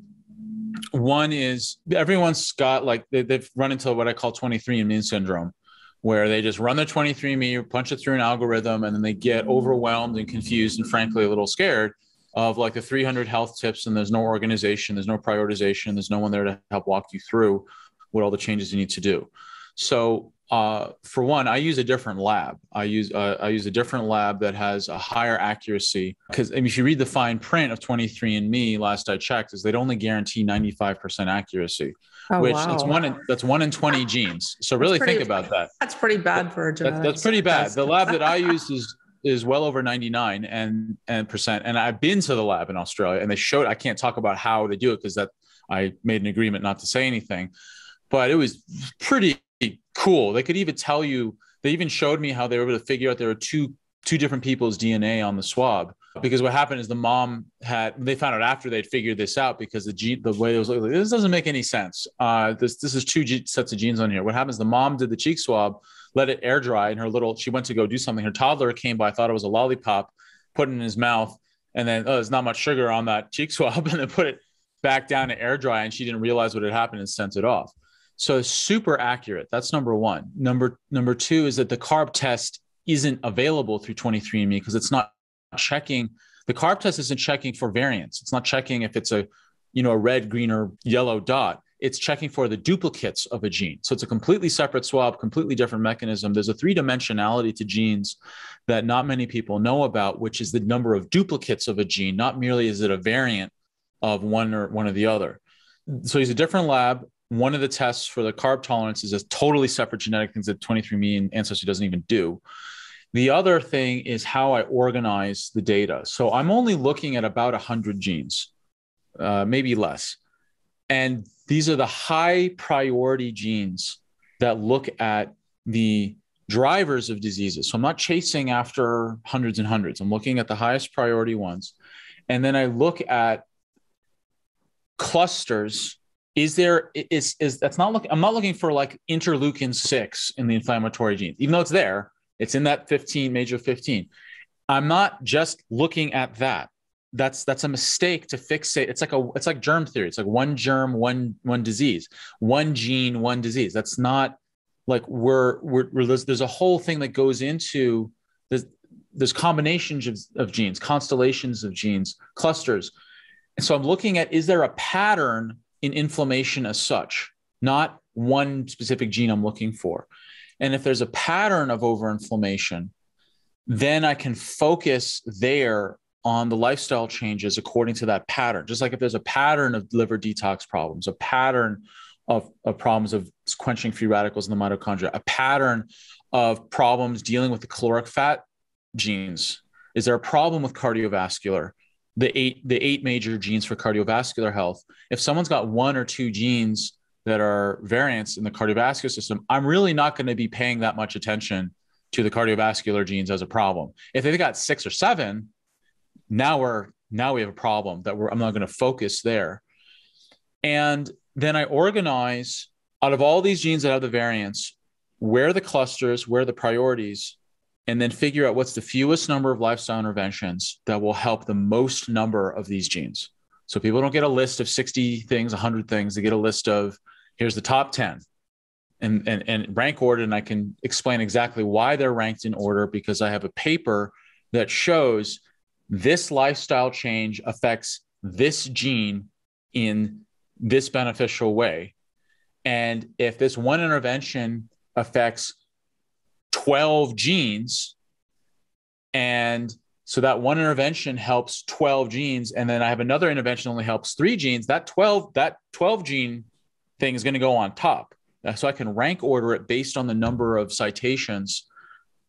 one is everyone's got like they, have run into what I call 23andMe syndrome, where they just run their 23andMe, punch it through an algorithm, and then they get overwhelmed and confused and frankly a little scared of like the 300 health tips, and there's no organization, there's no prioritization, there's no one there to help walk you through what all the changes you need to do. So uh, for one, I use a different lab. I use uh, I use a different lab that has a higher accuracy because I mean, if you read the fine print of 23andMe, last I checked, is they'd only guarantee 95% accuracy, oh, which wow. that's one in, that's one in 20 genes. So really pretty, think about that. That's pretty bad for a genetic. That's, that's pretty bad. The lab that I use is is well over 99 and and percent. And I've been to the lab in Australia, and they showed. I can't talk about how they do it because that I made an agreement not to say anything, but it was pretty cool. They could even tell you. They even showed me how they were able to figure out there were two two different people's DNA on the swab. Because what happened is the mom had they found out after they'd figured this out because the gene the way it was like this doesn't make any sense. Uh, this this is two sets of genes on here. What happens? The mom did the cheek swab, let it air dry, and her little she went to go do something. Her toddler came by, thought it was a lollipop, put it in his mouth, and then oh, there's not much sugar on that cheek swab, and then put it back down to air dry, and she didn't realize what had happened and sent it off. So super accurate. That's number one. Number number two is that the carb test isn't available through 23andMe because it's not checking. The carb test isn't checking for variants. It's not checking if it's a, you know, a red, green, or yellow dot. It's checking for the duplicates of a gene. So it's a completely separate swab, completely different mechanism. There's a three dimensionality to genes that not many people know about, which is the number of duplicates of a gene. Not merely is it a variant of one or one or the other. So he's a different lab one of the tests for the carb tolerance is a totally separate genetic things that 23andMe and Ancestry doesn't even do. The other thing is how I organize the data. So I'm only looking at about 100 genes, uh, maybe less. And these are the high priority genes that look at the drivers of diseases. So I'm not chasing after hundreds and hundreds. I'm looking at the highest priority ones. And then I look at clusters is there is is that's not looking i'm not looking for like interleukin 6 in the inflammatory genes. Even though it's there it's in that 15 major 15 i'm not just looking at that. That's that's a mistake to fixate. It's like a it's like germ theory. It's like one germ one one disease one gene one disease. That's not like we're we're, we're there's, there's a whole thing that goes into this there's combinations of, of genes, constellations of genes, clusters. And so I'm looking at is there a pattern in inflammation as such, not one specific gene I'm looking for. And if there's a pattern of overinflammation, then I can focus there on the lifestyle changes according to that pattern. Just like if there's a pattern of liver detox problems, a pattern of, of problems of quenching free radicals in the mitochondria, a pattern of problems dealing with the caloric fat genes. Is there a problem with cardiovascular? The eight the eight major genes for cardiovascular health. If someone's got one or two genes that are variants in the cardiovascular system, I'm really not going to be paying that much attention to the cardiovascular genes as a problem. If they've got six or seven, now we're now we have a problem that we're I'm not going to focus there. And then I organize out of all these genes that have the variants, where the clusters, where the priorities, and then figure out what's the fewest number of lifestyle interventions that will help the most number of these genes. So people don't get a list of 60 things, 100 things. They get a list of here's the top 10 and, and, and rank order. And I can explain exactly why they're ranked in order because I have a paper that shows this lifestyle change affects this gene in this beneficial way. And if this one intervention affects 12 genes, and so that one intervention helps 12 genes, and then I have another intervention only helps three genes, that 12, that 12 gene thing is going to go on top. So I can rank order it based on the number of citations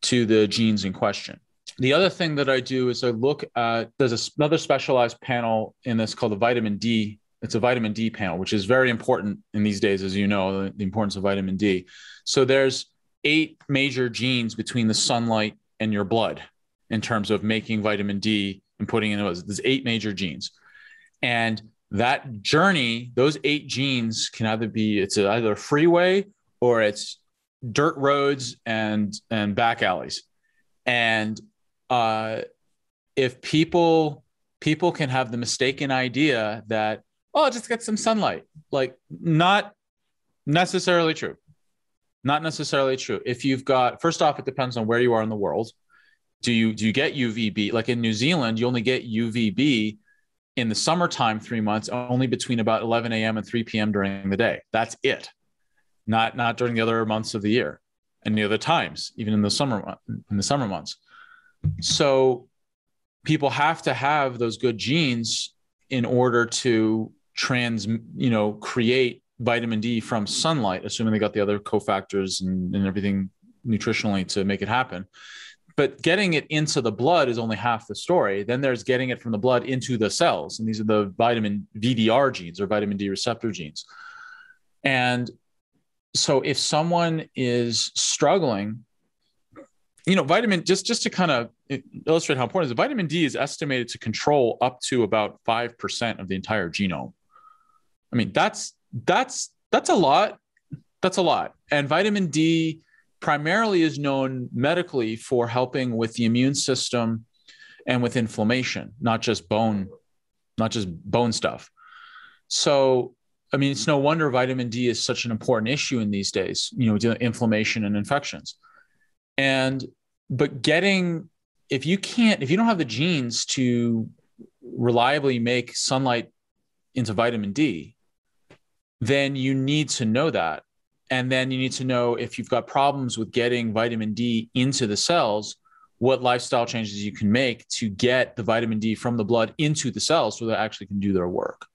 to the genes in question. The other thing that I do is I look at there's another specialized panel in this called the vitamin D. It's a vitamin D panel, which is very important in these days, as you know, the, the importance of vitamin D. So there's eight major genes between the sunlight and your blood in terms of making vitamin D and putting in those. Eight major genes. And that journey, those eight genes can either be it's either a freeway or it's dirt roads and and back alleys. And uh, if people people can have the mistaken idea that oh, just get some sunlight, like not necessarily true. Not necessarily true. If you've got first off, it depends on where you are in the world. Do you do you get UVB? Like in New Zealand, you only get UVB in the summertime three months only between about 11 a.m and 3 p.m during the day that's it not not during the other months of the year and the other times even in the summer in the summer months so people have to have those good genes in order to trans you know create vitamin d from sunlight assuming they got the other cofactors and, and everything nutritionally to make it happen but getting it into the blood is only half the story. Then there's getting it from the blood into the cells. And these are the vitamin VDR genes or vitamin D receptor genes. And so if someone is struggling, you know, vitamin, just, just to kind of illustrate how important it is, vitamin D is estimated to control up to about 5% of the entire genome. I mean, that's, that's, that's a lot. That's a lot. And vitamin D primarily is known medically for helping with the immune system and with inflammation, not just bone, not just bone stuff. So, I mean, it's no wonder vitamin D is such an important issue in these days, you know, inflammation and infections. And, but getting, if you can't, if you don't have the genes to reliably make sunlight into vitamin D, then you need to know that and then you need to know if you've got problems with getting vitamin D into the cells, what lifestyle changes you can make to get the vitamin D from the blood into the cells so they actually can do their work.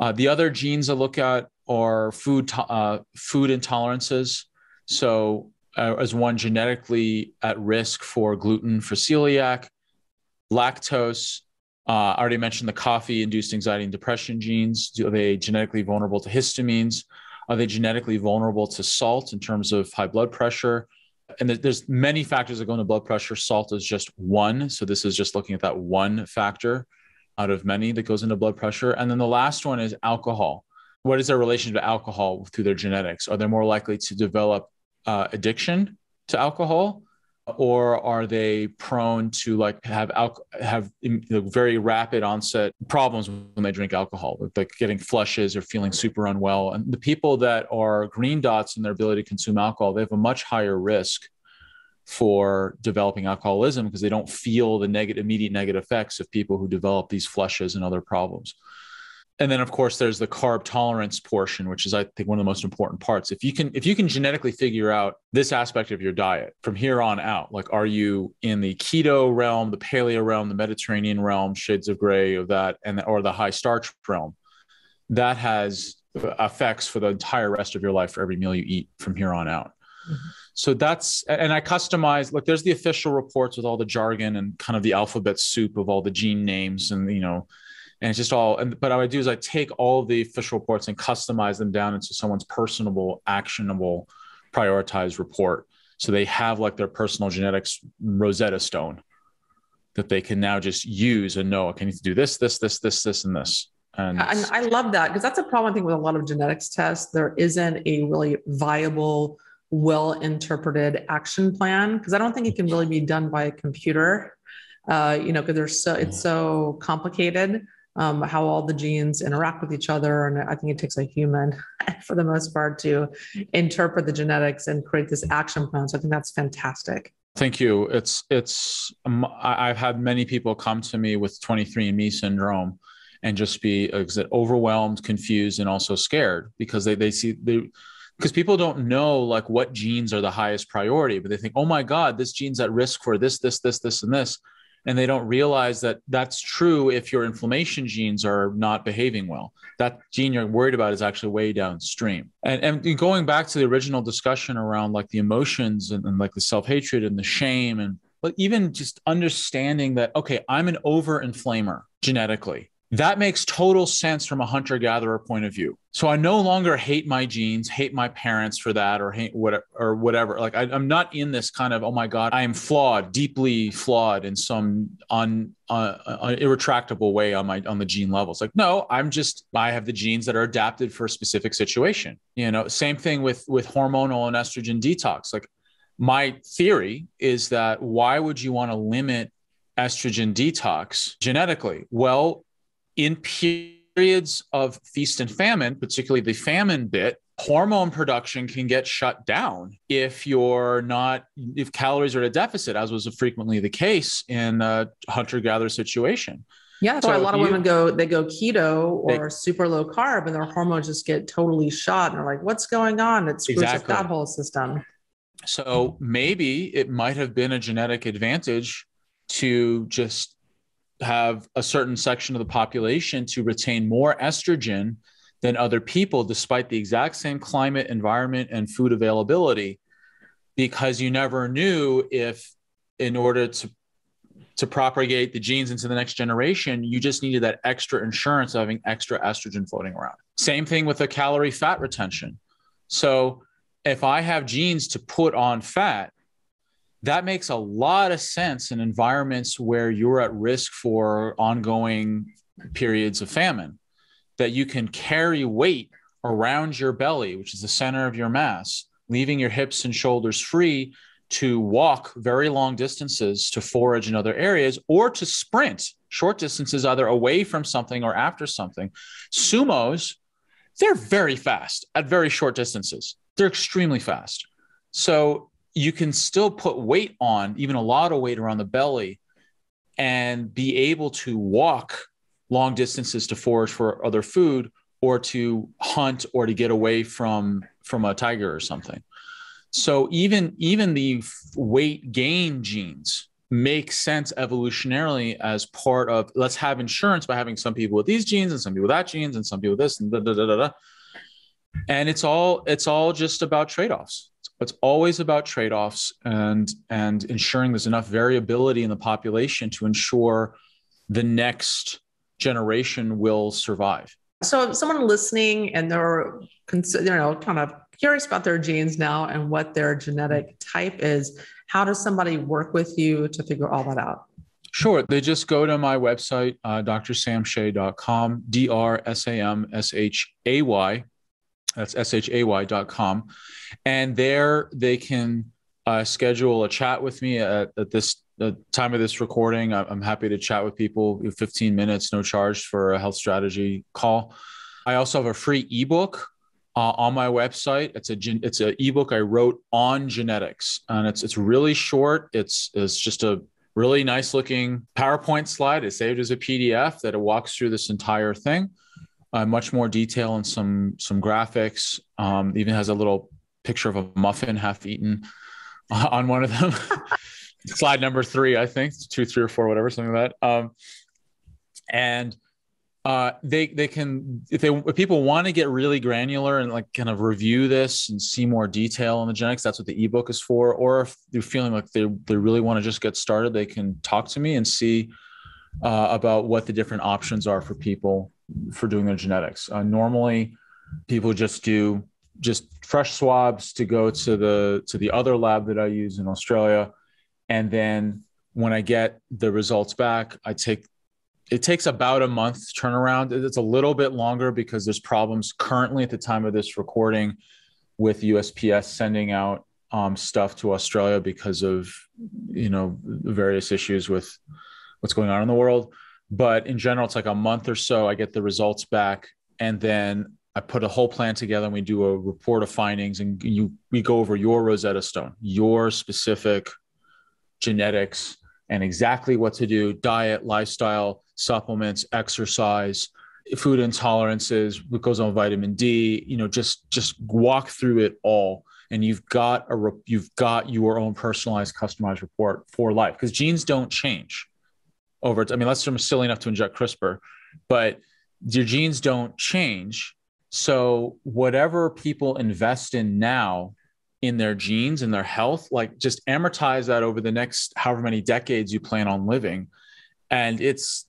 Uh, the other genes I look at are food to- uh, food intolerances. So, uh, as one genetically at risk for gluten for celiac, lactose. Uh, I already mentioned the coffee-induced anxiety and depression genes. Are they genetically vulnerable to histamines? Are they genetically vulnerable to salt in terms of high blood pressure? And there's many factors that go into blood pressure. Salt is just one. So this is just looking at that one factor out of many that goes into blood pressure. And then the last one is alcohol. What is their relation to alcohol through their genetics? Are they more likely to develop uh, addiction to alcohol? Or are they prone to like have al- have you know, very rapid onset problems when they drink alcohol like getting flushes or feeling super unwell? And the people that are green dots in their ability to consume alcohol they have a much higher risk for developing alcoholism because they don't feel the negative immediate negative effects of people who develop these flushes and other problems and then of course there's the carb tolerance portion which is i think one of the most important parts if you can if you can genetically figure out this aspect of your diet from here on out like are you in the keto realm the paleo realm the mediterranean realm shades of gray of that and or the high starch realm that has effects for the entire rest of your life for every meal you eat from here on out mm-hmm. so that's and i customize like there's the official reports with all the jargon and kind of the alphabet soup of all the gene names and you know and it's just all and but what i do is i take all the official reports and customize them down into someone's personable actionable prioritized report. So they have like their personal genetics rosetta stone that they can now just use and know okay, i need to do this this this this this and this. And, and i love that because that's a problem i think with a lot of genetics tests. There isn't a really viable well interpreted action plan because i don't think it can really be done by a computer. Uh, you know because there's so it's so complicated um, how all the genes interact with each other. And I think it takes a human, for the most part, to interpret the genetics and create this action plan. So I think that's fantastic. Thank you. It's it's um, I've had many people come to me with 23andMe syndrome and just be overwhelmed, confused, and also scared because they they see they because people don't know like what genes are the highest priority, but they think, oh my God, this gene's at risk for this, this, this, this, and this and they don't realize that that's true if your inflammation genes are not behaving well. That gene you're worried about is actually way downstream. And, and going back to the original discussion around like the emotions and, and like the self-hatred and the shame and but even just understanding that okay i'm an over inflamer genetically that makes total sense from a hunter gatherer point of view. So I no longer hate my genes, hate my parents for that, or hate what or whatever. Like I, am not in this kind of oh my god, I am flawed, deeply flawed in some un, uh, uh, irretractable way on my on the gene levels. Like no, I'm just I have the genes that are adapted for a specific situation. You know, same thing with with hormonal and estrogen detox. Like my theory is that why would you want to limit estrogen detox genetically? Well, in periods of feast and famine, particularly the famine bit, hormone production can get shut down if you're not if calories are at a deficit as was frequently the case in a hunter gatherer situation. Yeah that's so why a lot of you, women go they go keto or they, super low carb and their hormones just get totally shot and they're like what's going on? It screws exactly. up that whole system. So maybe it might have been a genetic advantage to just have a certain section of the population to retain more estrogen than other people, despite the exact same climate, environment, and food availability, because you never knew if, in order to to propagate the genes into the next generation, you just needed that extra insurance of having extra estrogen floating around. Same thing with the calorie fat retention. So if I have genes to put on fat, that makes a lot of sense in environments where you're at risk for ongoing periods of famine that you can carry weight around your belly which is the center of your mass leaving your hips and shoulders free to walk very long distances to forage in other areas or to sprint short distances either away from something or after something. Sumos they're very fast at very short distances. They're extremely fast. So you can still put weight on, even a lot of weight around the belly, and be able to walk long distances to forage for other food or to hunt or to get away from from a tiger or something. So even even the weight gain genes make sense evolutionarily as part of let's have insurance by having some people with these genes and some people with that genes and some people with this and da da da da. da. And it's all it's all just about trade-offs it's always about trade-offs and and ensuring there's enough variability in the population to ensure the next generation will survive so if someone listening and they're you know kind of curious about their genes now and what their genetic type is how does somebody work with you to figure all that out Sure. They just go to my website, uh, drsamshay.com, D R S A M S H A Y that's shay.com. And there they can uh, schedule a chat with me at, at this time of this recording. I'm happy to chat with people 15 minutes, no charge for a health strategy call. I also have a free ebook uh, on my website. It's a it's an ebook I wrote on genetics, and it's it's really short. It's it's just a really nice looking PowerPoint slide. It's saved as a PDF that it walks through this entire thing. Uh, much more detail and some some graphics. Um, even has a little picture of a muffin half eaten on one of them. slide number three, I think, two, three, or four, whatever, something like that. Um, and uh, they they can if they if people want to get really granular and like kind of review this and see more detail on the genetics, that's what the ebook is for. Or if they're feeling like they they really want to just get started, they can talk to me and see uh, about what the different options are for people for doing their genetics. Uh, normally, people just do just fresh swabs to go to the to the other lab that I use in Australia, and then when I get the results back, I take it takes about a month turnaround. It's a little bit longer because there's problems currently at the time of this recording with USPS sending out um, stuff to Australia because of you know various issues with what's going on in the world. But in general, it's like a month or so. I get the results back, and then I put a whole plan together, and we do a report of findings, and you we go over your Rosetta Stone, your specific genetics, and exactly what to do, diet, lifestyle, supplements, exercise, food intolerances, what goes on vitamin D, you know, just just walk through it all and you've got a you've got your own personalized customized report for life because genes don't change over I mean, let's I'm silly enough to inject CRISPR, but your genes don't change. So whatever people invest in now in their genes and their health, like just amortize that over the next however many decades you plan on living. And it's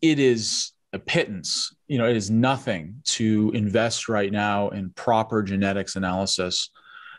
it is a pittance. You know, it is nothing to invest right now in proper genetics analysis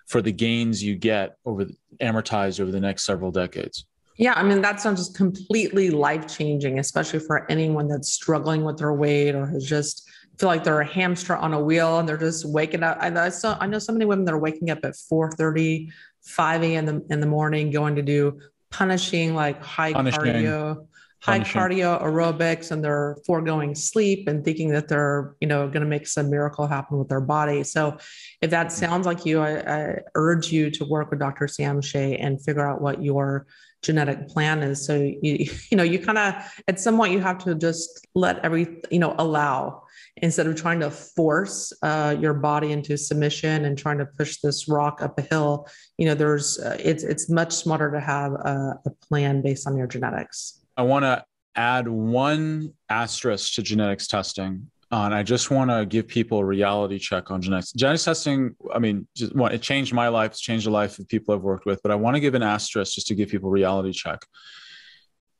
for the gains you get over the, amortized over the next several decades. Yeah, I mean that sounds just completely life changing, especially for anyone that's struggling with their weight or has just feel like they're a hamster on a wheel and they're just waking up. I, I, saw, I know so many women that are waking up at 4 30, 5 a.m. in the, in the morning, going to do punishing like high punishing. cardio high cardio aerobics and they're foregoing sleep and thinking that they're you know going to make some miracle happen with their body. So if that mm-hmm. sounds like you I, I, urge you to work with dr sam shay and figure out what your genetic plan is. So you you know you kind of at some point you have to just let every you know allow instead of trying to force uh, your body into submission and trying to push this rock up a hill you know there's uh, it's it's much smarter to have a, a plan based on your genetics I want to add one asterisk to genetics testing. Uh, and I just want to give people a reality check on genetics. Genetics testing, I mean, just, well, it changed my life, it's changed the life of people I've worked with, but I want to give an asterisk just to give people reality check.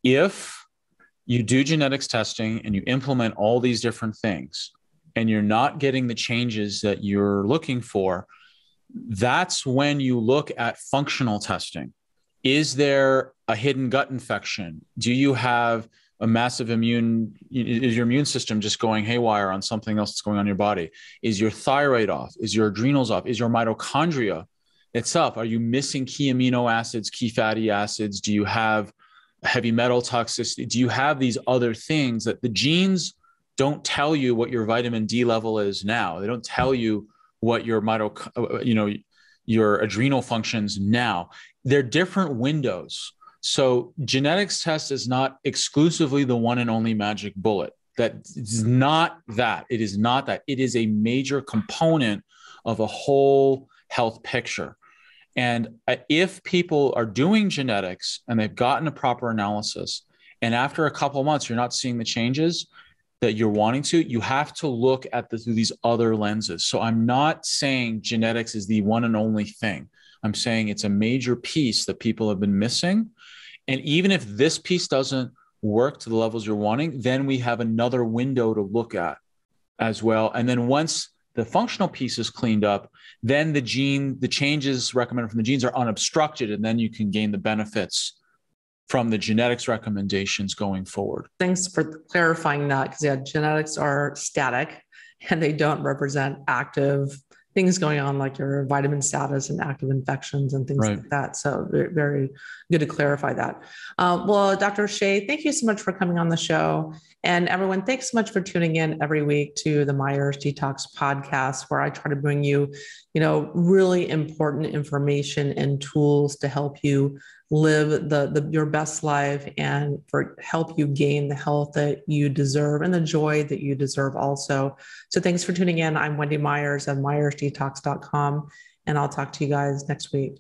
If you do genetics testing and you implement all these different things and you're not getting the changes that you're looking for, that's when you look at functional testing. Is there a hidden gut infection? Do you have a massive immune is your immune system just going haywire on something else that's going on in your body? Is your thyroid off? Is your adrenals off? Is your mitochondria itself are you missing key amino acids key fatty acids? Do you have heavy metal toxicity? Do you have these other things that the genes don't tell you what your vitamin d level is now? They don't tell you what your mito uh, you know your adrenal functions now. They're different windows. So genetics test is not exclusively the one and only magic bullet. That is not that. It is not that. It is a major component of a whole health picture. And uh, if people are doing genetics and they've gotten a proper analysis, and after a couple months you're not seeing the changes that you're wanting to, you have to look at the, through these other lenses. So I'm not saying genetics is the one and only thing. I'm saying it's a major piece that people have been missing. And even if this piece doesn't work to the levels you're wanting, then we have another window to look at as well. And then once the functional piece is cleaned up, then the gene, the changes recommended from the genes are unobstructed, and then you can gain the benefits from the genetics recommendations going forward. Thanks for clarifying that because yeah, genetics are static and they don't represent active things going on like your vitamin status and active infections and things right. like that. So very, good to clarify that. Uh, well, Dr. Shay, thank you so much for coming on the show. And everyone, thanks so much for tuning in every week to the Myers Detox podcast, where I try to bring you, you know, really important information and tools to help you live the, the your best life and for help you gain the health that you deserve and the joy that you deserve also. So thanks for tuning in. I'm Wendy Myers of myersdetox.com and I'll talk to you guys next week.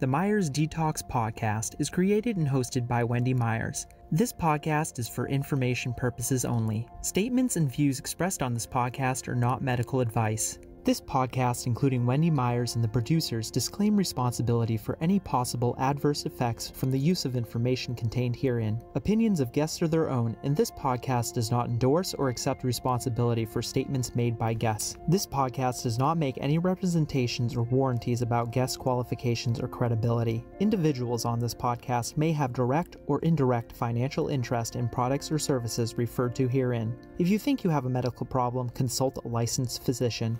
The Myers Detox podcast is created and hosted by Wendy Myers. This podcast is for information purposes only. Statements and views expressed on this podcast are not medical advice. This podcast, including Wendy Myers and the producers, disclaim responsibility for any possible adverse effects from the use of information contained herein. Opinions of guests are their own, and this podcast does not endorse or accept responsibility for statements made by guests. This podcast does not make any representations or warranties about guest qualifications or credibility. Individuals on this podcast may have direct or indirect financial interest in products or services referred to herein. If you think you have a medical problem, consult a licensed physician.